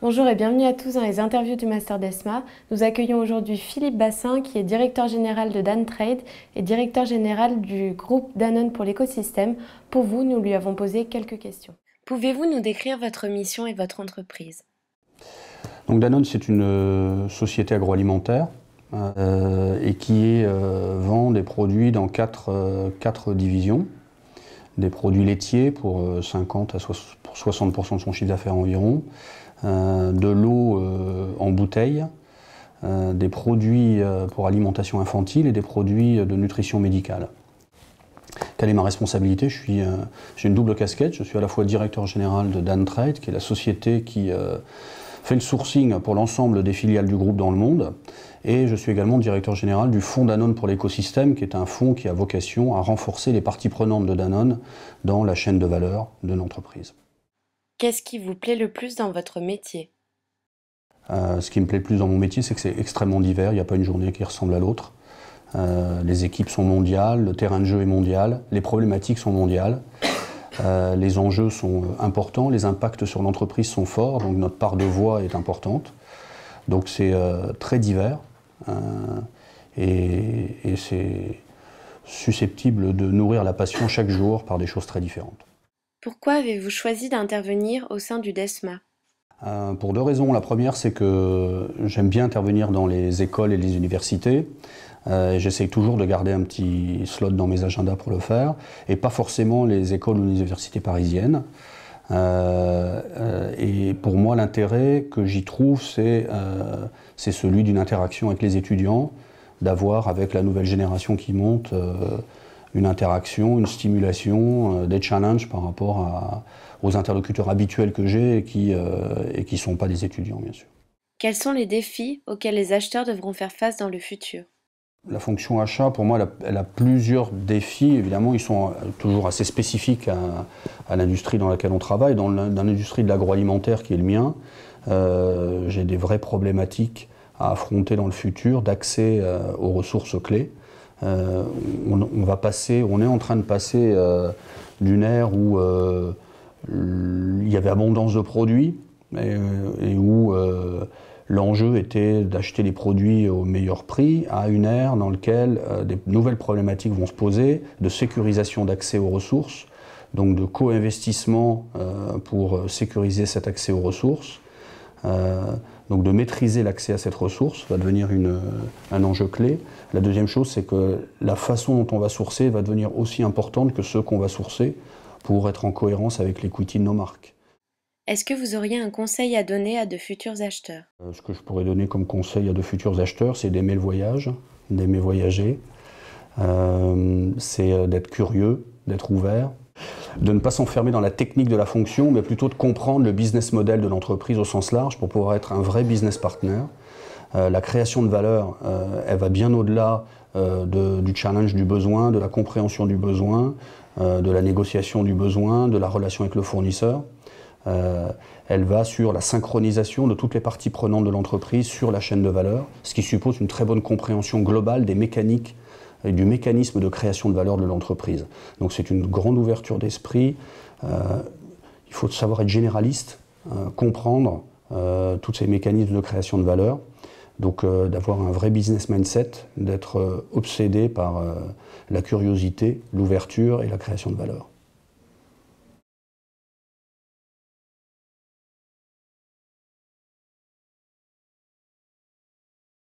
Bonjour et bienvenue à tous dans les interviews du Master d'ESMA. Nous accueillons aujourd'hui Philippe Bassin qui est directeur général de Dan Trade et directeur général du groupe Danone pour l'écosystème. Pour vous, nous lui avons posé quelques questions. Pouvez-vous nous décrire votre mission et votre entreprise? Donc Danone, c'est une euh, société agroalimentaire euh, et qui euh, vend des produits dans quatre, quatre, divisions. Des produits laitiers pour 50 à 60% de son chiffre d'affaires environ, euh, de l'eau euh, en bouteille, euh, des produits pour alimentation infantile et des produits de nutrition médicale. Quelle est ma responsabilité? J'ai une double casquette. Je suis à la fois directeur général de Dan Trade, qui est la société qui fait le sourcing pour l'ensemble des filiales du groupe dans le monde. Et je suis également directeur général du Fonds Danone pour l'écosystème, qui est un fonds qui a vocation à renforcer les parties prenantes de Danone dans la chaîne de valeur de l'entreprise. Qu'est-ce qui vous plaît le plus dans votre métier? Euh, Ce qui me plaît le plus dans mon métier, c'est que c'est extrêmement divers. Il n'y a pas une journée qui ressemble à l'autre. Euh, les équipes sont mondiales, le terrain de jeu est mondial, les problématiques sont mondiales. Euh, les enjeux sont importants, les impacts sur l'entreprise sont forts, donc notre part de voix est importante. Donc c'est très divers et c'est susceptible de nourrir la passion chaque jour par des choses très différentes. Pourquoi avez-vous choisi d'intervenir au sein du DESMA euh, Pour deux raisons. La première, c'est que j'aime bien intervenir dans les écoles et les universités. Euh, J'essaye toujours de garder un petit slot dans mes agendas pour le faire, et pas forcément les écoles ou les universités parisiennes. Euh, euh, et pour moi, l'intérêt que j'y trouve, c'est celui d'une interaction avec les étudiants, d'avoir avec la nouvelle génération qui monte une interaction, une stimulation, euh, des challenges par rapport aux interlocuteurs habituels que j'ai et qui ne euh, sont pas des étudiants, bien sûr. Quels sont les défis auxquels les acheteurs devront faire face dans le futur? La fonction achat, pour moi, elle a, plusieurs défis. Évidemment, ils sont euh, toujours assez spécifiques à, l'industrie dans laquelle on travaille. Dans l'industrie de l'agroalimentaire, qui est le mien, j'ai des vraies problématiques à affronter dans le futur d'accès aux ressources clés. Euh, on, va passer, on est en train de passer euh, d'une ère où euh, il y avait abondance de produits et, où l'enjeu était d'acheter les produits au meilleur prix à une ère dans laquelle des nouvelles problématiques vont se poser de sécurisation d'accès aux ressources, donc de co-investissement pour sécuriser cet accès aux ressources. Donc de maîtriser l'accès à cette ressource va devenir un enjeu clé. La deuxième chose, c'est que la façon dont on va sourcer va devenir aussi importante que ce qu'on va sourcer pour être en cohérence avec l'equity de nos marques. Est-ce que vous auriez un conseil à donner à de futurs acheteurs? Euh, Ce que je pourrais donner comme conseil à de futurs acheteurs, c'est d'aimer le voyage, d'aimer voyager, euh, c'est euh, d'être curieux, d'être ouvert, de ne pas s'enfermer dans la technique de la fonction, mais plutôt de comprendre le business model de l'entreprise au sens large pour pouvoir être un vrai business partner. Euh, la création de valeur, euh, elle va bien au-delà euh, du challenge du besoin, de la compréhension du besoin, de la négociation du besoin, de la relation avec le fournisseur. elle va sur la synchronisation de toutes les parties prenantes de l'entreprise sur la chaîne de valeur, ce qui suppose une très bonne compréhension globale des mécaniques et du mécanisme de création de valeur de l'entreprise. Donc c'est une grande ouverture d'esprit. Euh, il faut savoir être généraliste, euh, comprendre euh, tous ces mécanismes de création de valeur. Donc d'avoir un vrai business mindset, d'être obsédé par la curiosité, l'ouverture et la création de valeur.